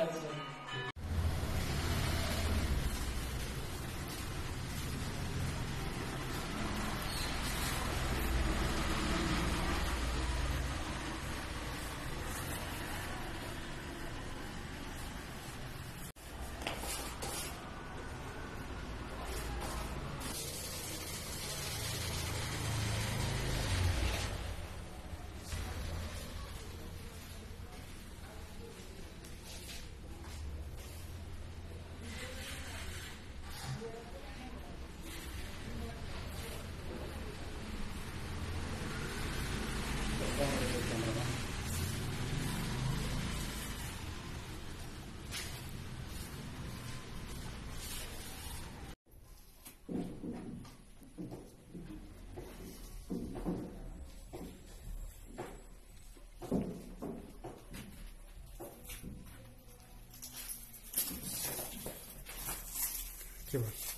That's what.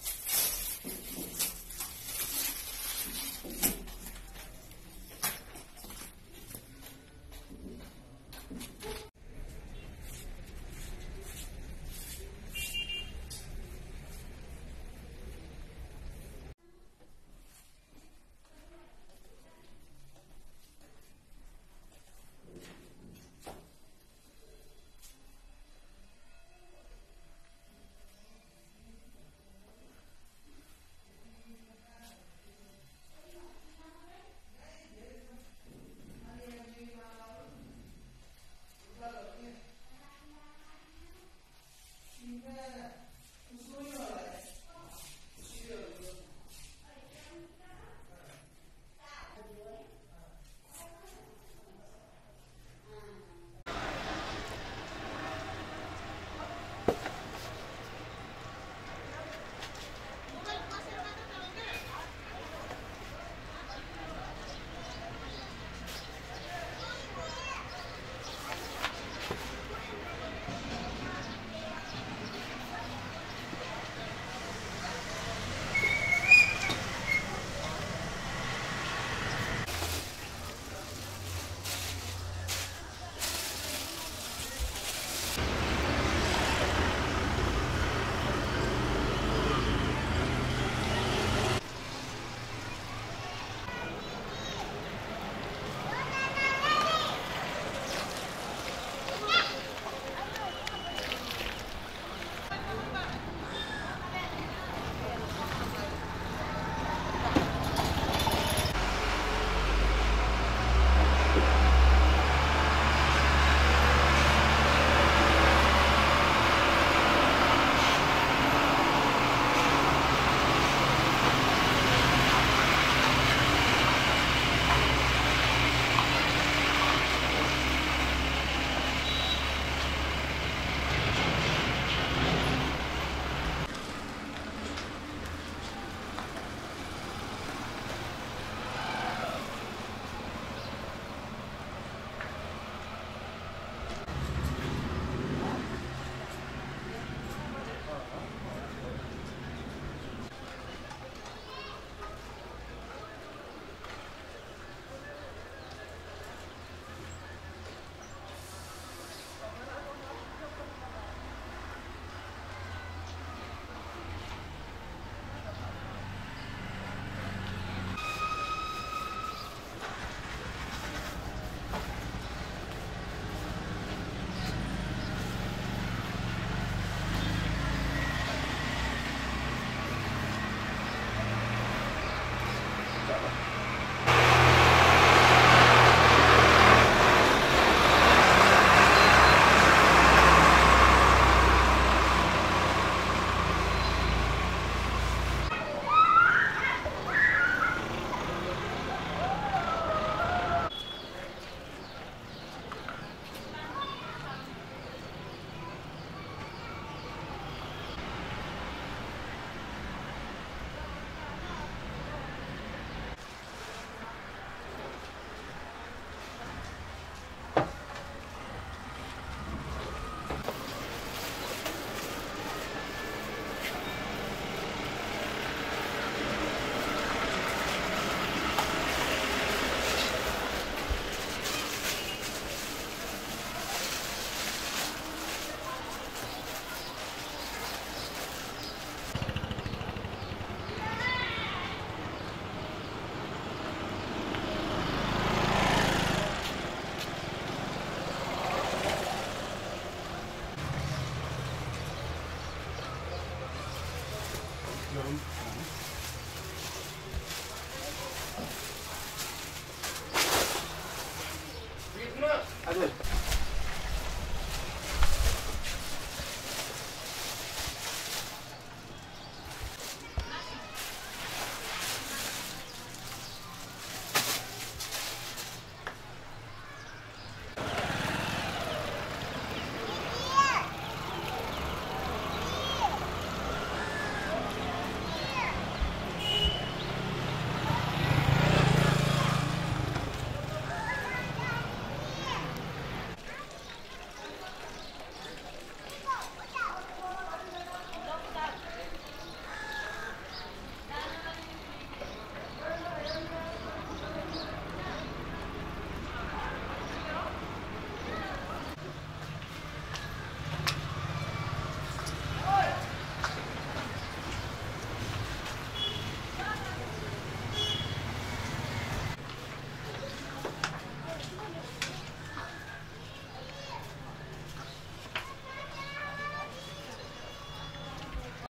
I did.